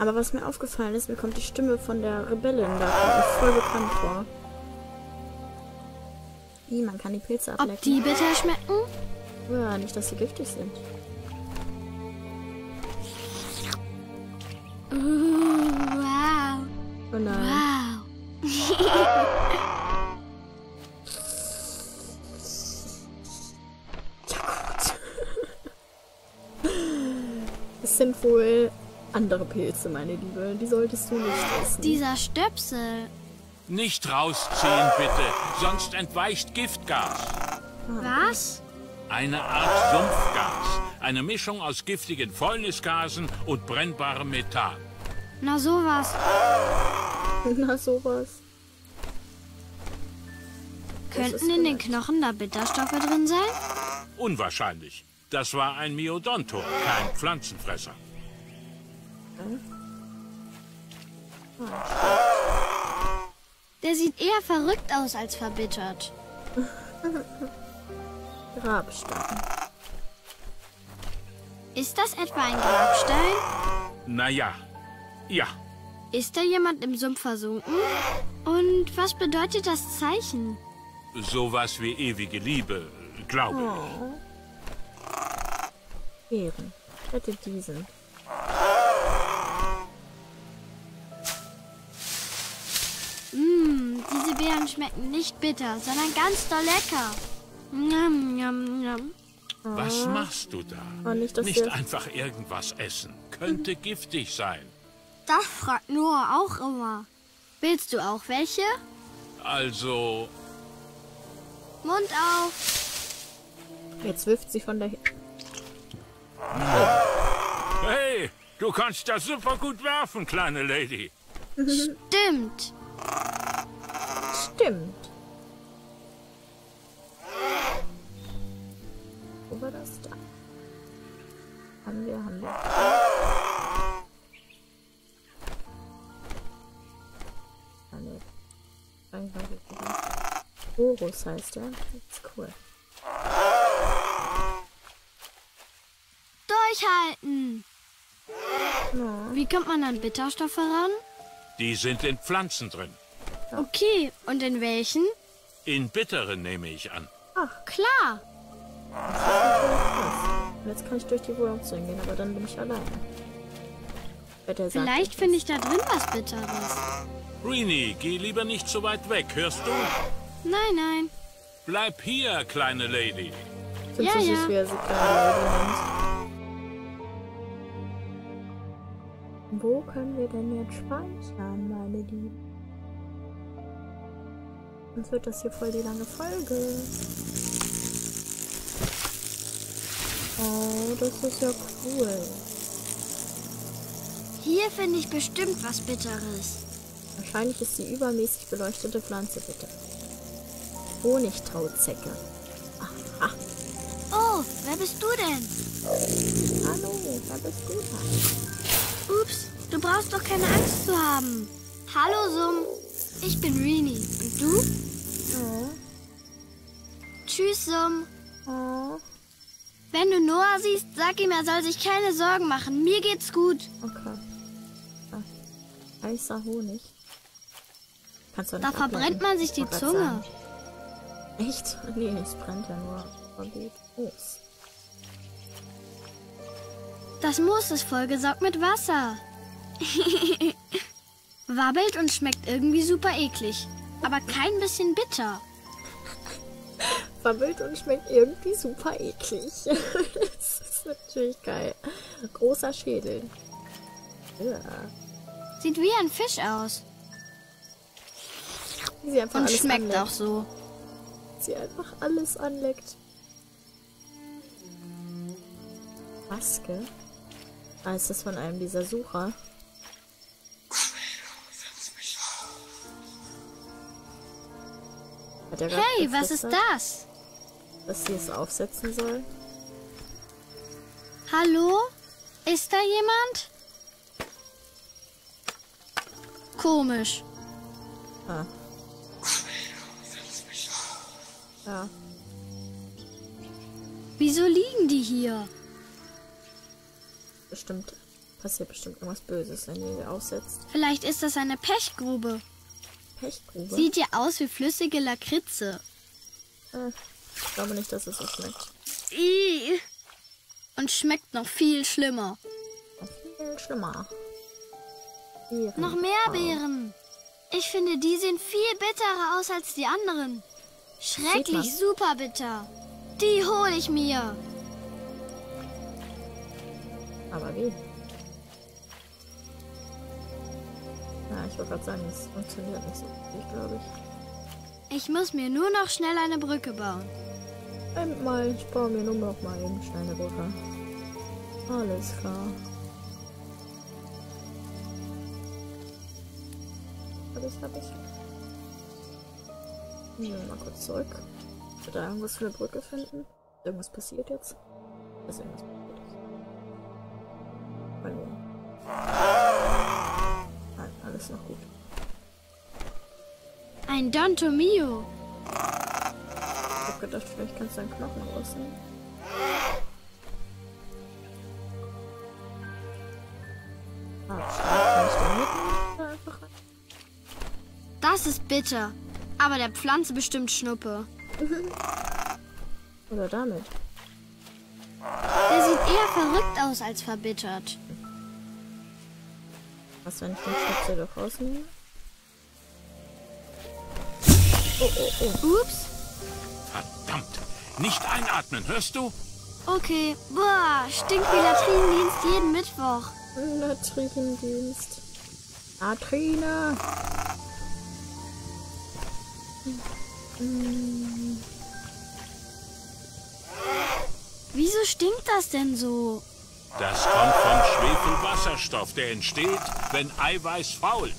Aber was mir aufgefallen ist, mir kommt die Stimme von der Rebellin da voll bekannt vor. Wie, man kann die Pilze ablecken. Ob die bitter schmecken? Ja, nicht, dass sie giftig sind. Uh, andere Pilze, meine Liebe. Die solltest du nicht essen. Dieser Stöpsel. Nicht rausziehen, bitte, sonst entweicht Giftgas. Was? Eine Art Sumpfgas. Eine Mischung aus giftigen Fäulnisgasen und brennbarem Methan. Na sowas. Na, sowas. Könnten in den Knochen da Bitterstoffe drin sein? Unwahrscheinlich. Das war ein Miodontor, kein Pflanzenfresser. Der sieht eher verrückt aus als verbittert. Grabstein. Ist das etwa ein Grabstein? Naja, ja. Ist da jemand im Sumpf versunken? Und was bedeutet das Zeichen? Sowas wie ewige Liebe, glaube ich. Beeren. Rette diesen. Beeren schmecken nicht bitter, sondern ganz doll lecker. Njam, njam, njam. Was machst du da? Oh, nicht, Nicht einfach irgendwas essen. Könnte giftig sein. Das fragt Noah auch immer. Willst du auch welche? Also, Mund auf. Jetzt wirft sie von der... hey, du kannst das super gut werfen, kleine Lady. Stimmt. Stimmt. Wo war das da? Haben wir, haben wir. Ah, wieder. Horus heißt der. Das ist cool. Durchhalten. Ja. Wie kommt man an Bitterstoffe ran? Die sind in Pflanzen drin. Okay, und in welchen? In bitteren nehme ich an. Klar. Krass. Und jetzt kann ich durch die Wohnung zu gehen, aber dann bin ich alleine. Sagt, Vielleicht finde ich da drin was Bitteres. Rini, geh lieber nicht so weit weg, hörst du? Nein, nein. Bleib hier, kleine Lady. Ich finde Ja, so süß, ja. wie er sie gerade nennt. Wo können wir denn jetzt speichern, meine Lieben? Sonst wird das hier voll die lange Folge. Oh, das ist ja cool. Hier finde ich bestimmt was Bitteres. Wahrscheinlich ist die übermäßig beleuchtete Pflanze bitte. Honigtauzecke. Aha. Oh, wer bist du denn? Hallo, da bist du da. Ups, du brauchst doch keine Angst zu haben. Hallo, Summ. Ich bin Rini. Und du? Oh, Tschüss, Summ. oh. Wenn du Noah siehst, sag ihm, er soll sich keine Sorgen machen. Mir geht's gut. Okay. Ah, heißer Honig. Kannst du Da nicht verbrennt man sich die grad Zunge. Echt? Nee, es brennt ja nur. Vergeht. Moos. Das Moos ist vollgesaugt mit Wasser. Wabbelt und schmeckt irgendwie super eklig. Aber kein bisschen bitter. Verwillt und schmeckt irgendwie super eklig. das ist natürlich geil. Großer Schädel. Ja. Sieht wie ein Fisch aus. Sie einfach Und schmeckt anleckt. auch so. Sie einfach alles anleckt. Maske? Ah, ist das von einem dieser Sucher? Hey, was ist das? Dass sie es aufsetzen soll? Hallo? Ist da jemand? Komisch. Ah. Ja. Wieso liegen die hier? Bestimmt passiert bestimmt irgendwas Böses, wenn ihr die aussetzt. Vielleicht ist das eine Pechgrube. Pechgrube? Sieht ja aus wie flüssige Lakritze. Äh, ich glaube nicht, dass es so schmeckt. Ih. Und schmeckt noch viel schlimmer. Viel schlimmer. Beeren. Noch mehr Beeren. Ich finde, die sehen viel bitterer aus als die anderen. Schrecklich super bitter. Die hole ich mir. Aber wie? Ich wollte gerade sagen, es funktioniert nicht so richtig, glaube ich. Ich muss mir nur noch schnell eine Brücke bauen. Moment mal, ich baue mir nur noch mal eben schnell eine Brücke. Alles klar. Hab ich, hab ich. Nehmen wir mal kurz zurück. Wird da irgendwas für eine Brücke finden? Irgendwas passiert jetzt? Ist irgendwas passiert? Hallo. Alles noch gut. Ein Donto Mio. Ich hab gedacht, vielleicht kannst du einen Knochen rausnehmen. Ah? Das ist bitter. Aber der Pflanze bestimmt Schnuppe. Oder damit? Der sieht eher verrückt aus als verbittert. Was, wenn ich den Schnitzel doch rausnehme? Oh, oh, oh. Ups. Verdammt! Nicht einatmen, hörst du? Okay. Boah, stinkt wie Latrinendienst jeden Mittwoch. Latrinendienst. Latrine! Wieso stinkt das denn so? Das kommt vom Schwefelwasserstoff, der entsteht, wenn Eiweiß fault.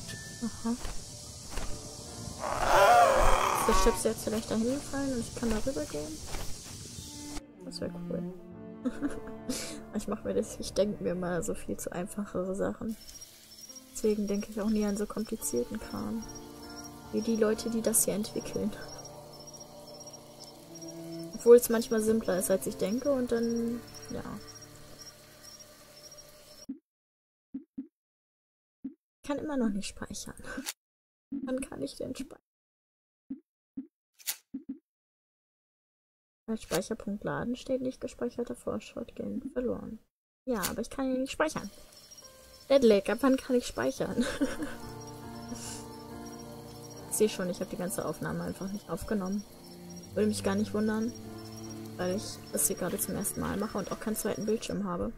Ist der Chips jetzt vielleicht dahin gefallen und ich kann da rüber gehen? Das wäre cool. ich mache mir das, ich denke mir mal so viel zu einfachere Sachen. Deswegen denke ich auch nie an so komplizierten Kram. Wie die Leute, die das hier entwickeln. Obwohl es manchmal simpler ist, als ich denke und dann, ja. Ich kann immer noch nicht speichern. Wann kann ich denn speichern? Als Speicherpunkt laden steht nicht gespeicherter Fortschritt gehen verloren. Ja, aber ich kann hier nicht speichern. Deadleg, ab wann kann ich speichern? ich sehe schon, ich habe die ganze Aufnahme einfach nicht aufgenommen. Würde mich gar nicht wundern, weil ich das hier gerade zum ersten Mal mache und auch keinen zweiten Bildschirm habe,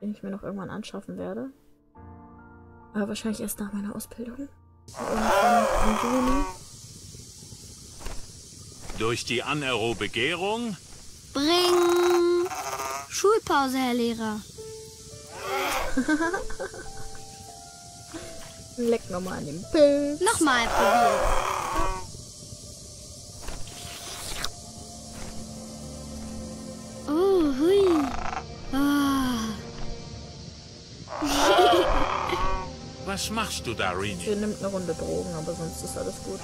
den ich mir noch irgendwann anschaffen werde. Aber wahrscheinlich erst nach meiner Ausbildung. Irgendwann im Juni. Durch die anaerobe Gärung Bring. Schulpause, Herr Lehrer. Leck nochmal an dem Pilz. Nochmal probieren. Was machst du da, Rini? Sie nimmt eine Runde Drogen, aber sonst ist alles gut.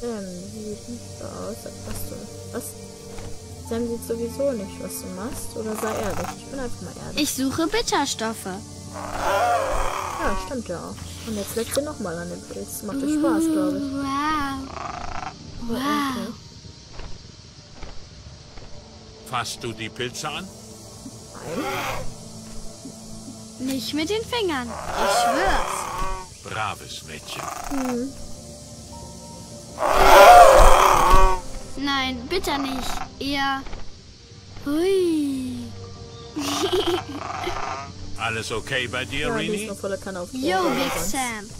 Sam, wie sieht so aus? Was du. Was? Sam sieht sowieso nicht, was du machst. Oder sei ehrlich. Ich bin einfach mal ehrlich. Ich suche Bitterstoffe. Ja, stimmt ja auch. Und jetzt leckt sie nochmal an den Pilz. Macht euch Spaß, glaube ich. Wow. Aber okay. Fasst du die Pilze an? Nein. Nicht mit den Fingern. Ich schwör's. Braves Mädchen. Nein, bitte nicht. Eher. Hui. Alles okay bei dir, Ja, Rini? nur voller Kanne auf Yo, Drogen, Big Sam.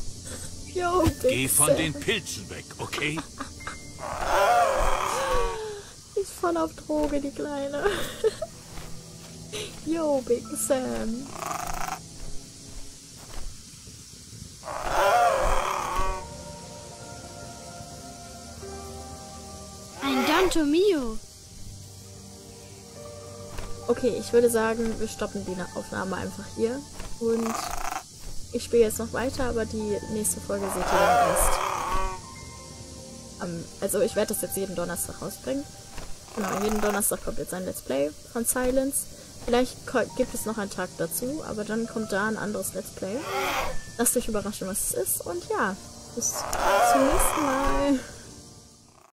Yo, Big Geh von Sam. den Pilzen weg, okay? Ist voll auf Droge, die Kleine. Yo, Big Sam. Donto Mio. Okay, ich würde sagen, wir stoppen die Aufnahme einfach hier. Und ich spiele jetzt noch weiter, aber die nächste Folge seht ihr dann erst. am- also ich werde das jetzt jeden Donnerstag rausbringen. Genau, jeden Donnerstag kommt jetzt ein Let's Play von Silence. Vielleicht gibt es noch einen Tag dazu, aber dann kommt da ein anderes Let's Play. Lasst euch überraschen, was es ist. Und ja, bis zum nächsten Mal.